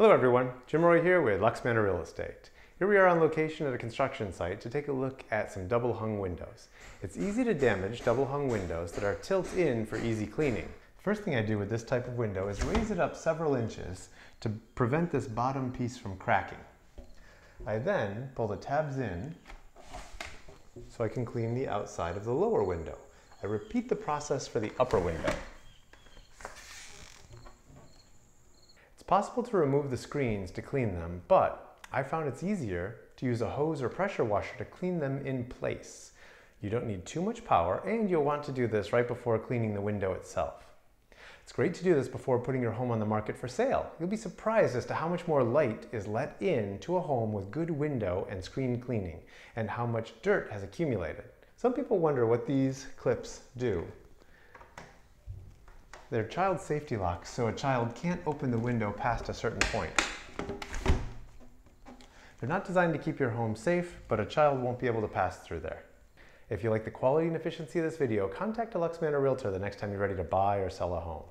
Hello everyone, Jim Roy here with LuxManor Real Estate. Here we are on location at a construction site to take a look at some double hung windows. It's easy to damage double hung windows that are tilt in for easy cleaning. First thing I do with this type of window is raise it up several inches to prevent this bottom piece from cracking. I then pull the tabs in so I can clean the outside of the lower window. I repeat the process for the upper window. Possible to remove the screens to clean them, but I found it's easier to use a hose or pressure washer to clean them in place. You don't need too much power and you'll want to do this right before cleaning the window itself. It's great to do this before putting your home on the market for sale. You'll be surprised as to how much more light is let in to a home with good window and screen cleaning and how much dirt has accumulated. Some people wonder what these clips do. They're child safety locks, so a child can't open the window past a certain point. They're not designed to keep your home safe, but a child won't be able to pass through there. If you like the quality and efficiency of this video, contact a LuxManor Realtor the next time you're ready to buy or sell a home.